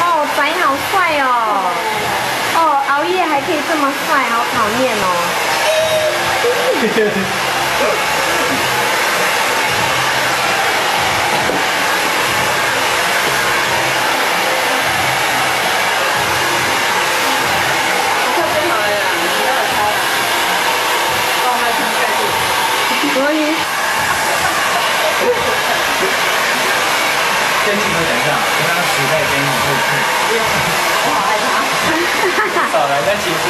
哦，仔好帅哦！哦，熬夜还可以这么帅，好讨厌哦！可以。先请他等一下，跟他时代跟你后退。我好害怕。少来再结婚。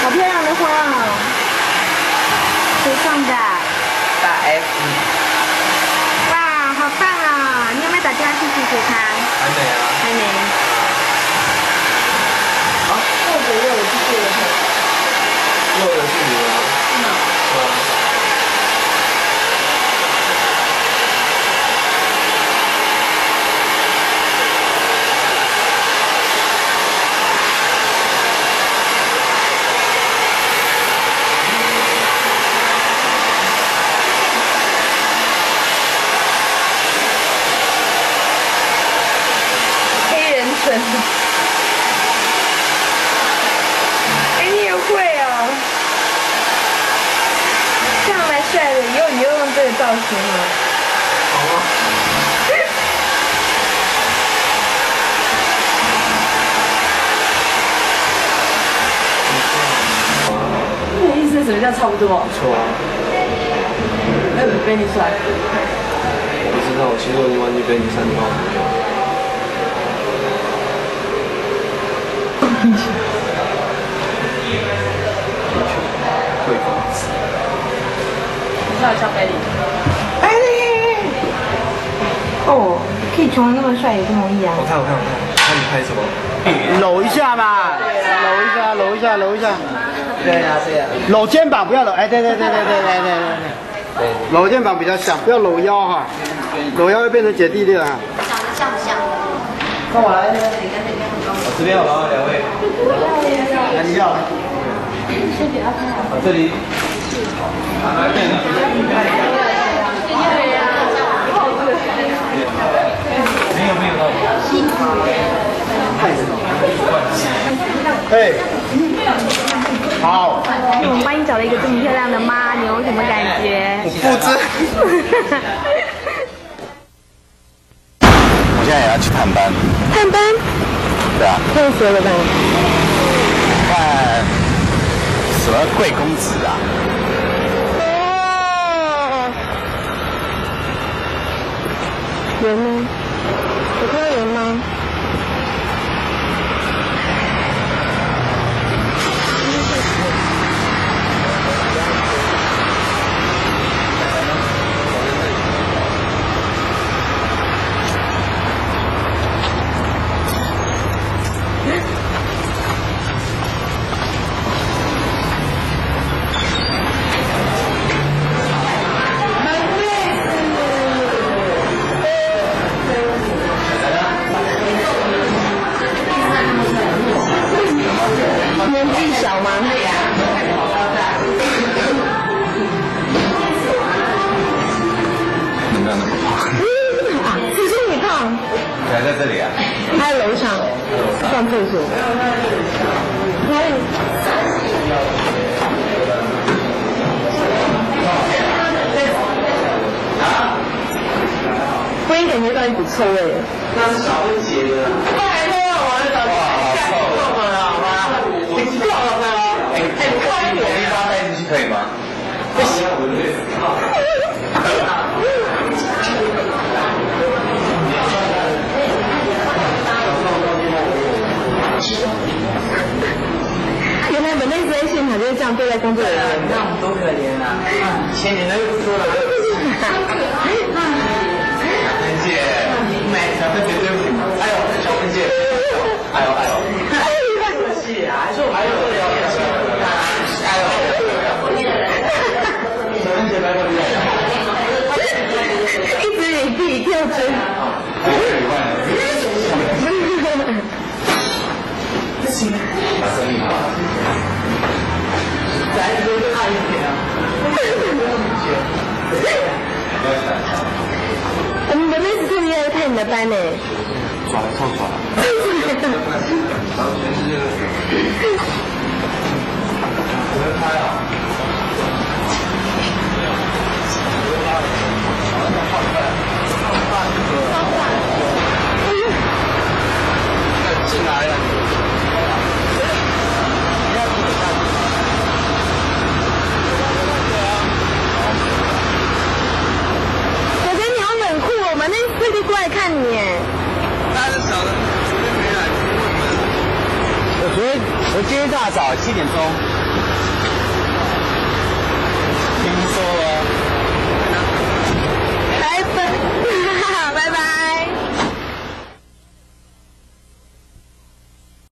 好漂亮的花哦！谁送的？大 F。哇，好棒啊！你有没有打电话去谢谢他？还没啊。还没。啊，或者要我去做的话，做的是你吗？是吗？是啊。黑人唇。哎，你也会啊，这样蛮帅的。以后你就用这个造型了。好啊。你的意思是什么叫差不多？不错啊。那比 Benny 帅？我不知道，其实我已经忘记被你删掉了。会房子。你叫我叫 Benny。哎，哦，可以穷的那么帅也不容易啊。我看我看我看，看你拍什么？搂一下嘛，搂一下，搂一下，搂一下。对呀，对呀。搂肩膀不要搂，哎，对对对对对对对对对。搂肩膀比较像，不要搂腰哈，搂腰会变成姐弟恋啊。长得像不像？跟我来。我这边好了，两位。来，你要。我这里。没有没有到。哎，好。我们帮你找了一个这么漂亮的妈，你有什么感觉？我不知。我现在也要去探班。探班？对啊。太邪了吧？看什么贵公子啊？哦。人呢？可以。不一点没关系，不臭味。那是小问题。拜托，我要找下一好吗？你了吗，哎，你快点。我一带进去可以吗？不行。样对待工作人员。那我们多可怜啊！千年的又不说了。小芬姐，小芬姐对不起，哎呦，小芬姐，哎呦哎呦，是啊，还是我还有这个。哎呦，小芬姐来过来。一直你自己跳针。把生意好。咱多大一点啊？我们的妹子特别爱看你的班呢。耍来臭耍来，然后全世界的我要拍啊？早七点钟。